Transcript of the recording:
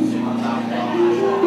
喜欢打篮。